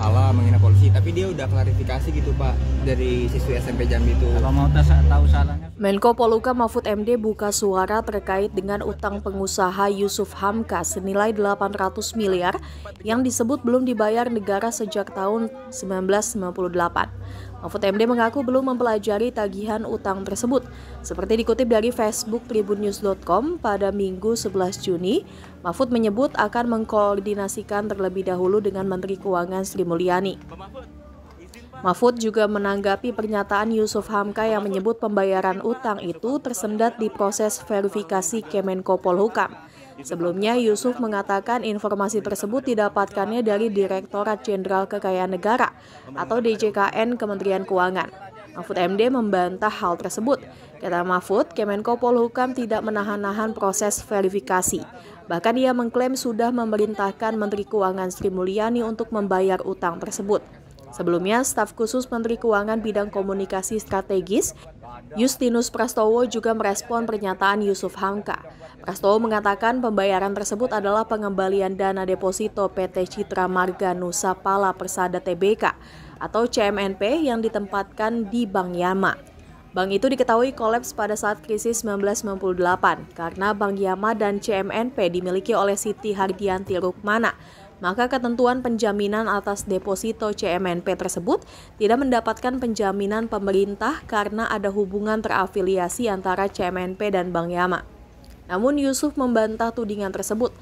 salah menghina polisi tapi dia udah klarifikasi gitu pak dari siswi SMP Jambi itu Kalau mau tes tahu salahnya Menko Poluka Mahfud MD buka suara terkait dengan utang pengusaha Yusuf Hamka senilai 800 miliar yang disebut belum dibayar negara sejak tahun 1998. Mahfud MD mengaku belum mempelajari tagihan utang tersebut. Seperti dikutip dari Facebook tribunnews.com pada Minggu 11 Juni, Mahfud menyebut akan mengkoordinasikan terlebih dahulu dengan Menteri Keuangan Sri Mulyani. Mahfud juga menanggapi pernyataan Yusuf Hamka yang menyebut pembayaran utang itu tersendat di proses verifikasi Kemenko Polhukam. Sebelumnya, Yusuf mengatakan informasi tersebut didapatkannya dari Direktorat Jenderal Kekayaan Negara atau DJKN Kementerian Keuangan. Mahfud MD membantah hal tersebut. Kata Mahfud, Kemenko Polhukam tidak menahan-nahan proses verifikasi. Bahkan ia mengklaim sudah memerintahkan Menteri Keuangan Sri Mulyani untuk membayar utang tersebut. Sebelumnya, staf khusus Menteri Keuangan bidang komunikasi strategis, Justinus Prastowo juga merespon pernyataan Yusuf Hamka. Prastowo mengatakan pembayaran tersebut adalah pengembalian dana deposito PT Citra Marga Nusa Pala Persada Tbk atau CMNP yang ditempatkan di Bank Yama. Bank itu diketahui kolaps pada saat krisis 1998 karena Bank Yama dan CMNP dimiliki oleh Siti Hardianti Rukmana maka ketentuan penjaminan atas deposito CMNP tersebut tidak mendapatkan penjaminan pemerintah karena ada hubungan terafiliasi antara CMNP dan Bank Yama. Namun Yusuf membantah tudingan tersebut.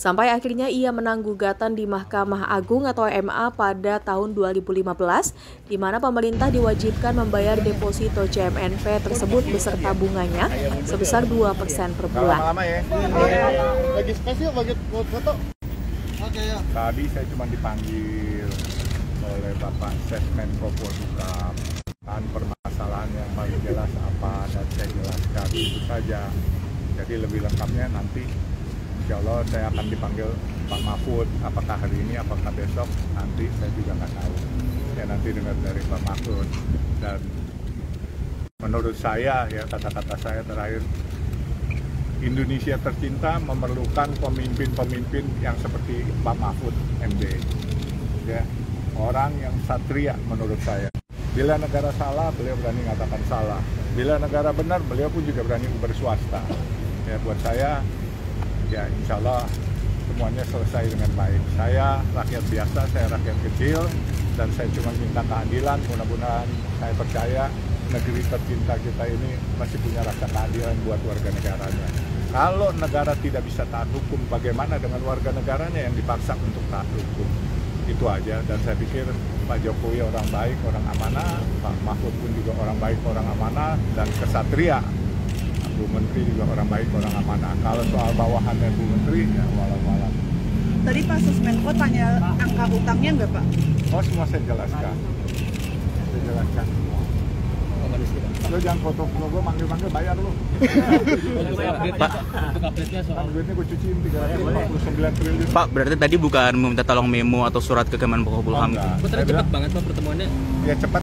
Sampai akhirnya ia menang gugatan di Mahkamah Agung atau MA pada tahun 2015, di mana pemerintah diwajibkan membayar deposito CMNP tersebut beserta bunganya sebesar 2% per bulan. Ya. Bagi spesial bagi foto. Oke ya. Tadi saya cuma dipanggil oleh Bapak Sesmen Polhukam kan permasalahan yang paling jelas apa dan saya jelaskan itu saja. Jadi lebih lengkapnya nanti Insya Allah saya akan dipanggil Pak Mahfud apakah hari ini apakah besok nanti saya juga nggak tahu. Ya nanti dengar dari Pak Mahfud dan menurut saya ya kata-kata saya terakhir Indonesia tercinta memerlukan pemimpin-pemimpin yang seperti Pak Mahfud MD. Ya, orang yang satria menurut saya. Bila negara salah, beliau berani mengatakan salah. Bila negara benar, beliau pun juga berani berswasta. Ya, buat saya, ya insya Allah semuanya selesai dengan baik. Saya rakyat biasa, saya rakyat kecil, dan saya cuma minta keadilan. Mudah-mudahan saya percaya negeri tercinta kita ini masih punya rasa keadilan buat warga negaranya. Kalau negara tidak bisa taat hukum, bagaimana dengan warga negaranya yang dipaksa untuk taat hukum? Itu aja, dan saya pikir Pak Jokowi orang baik, orang amanah, Pak Mahfud pun juga orang baik, orang amanah, dan kesatria. Bu Menteri juga orang baik, orang amanah. Kalau soal bawahannya Bu Menteri, ya walau-walau. Tadi Pak Susmenko tanya angka utangnya nggak Pak? Oh, semua saya jelaskan. Saya jelaskan semua. Lo jangan foto foto gue manggil-manggil bayar lo. Pak, Kan soal duitnya gue cuciin 359 triliun. Pak berarti tadi bukan meminta tolong memo atau surat ke Kemenko Oh, Polhukam enggak. Betul cepat bilang, banget Pak pertemuannya. Ya cepat